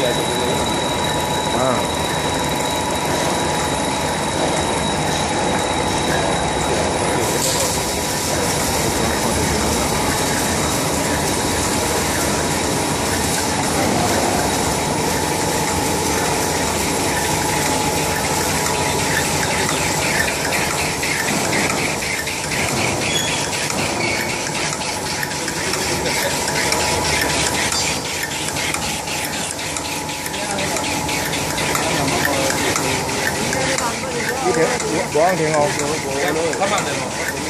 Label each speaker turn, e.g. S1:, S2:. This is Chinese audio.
S1: guys 一天多少天哦？
S2: 他慢点哦。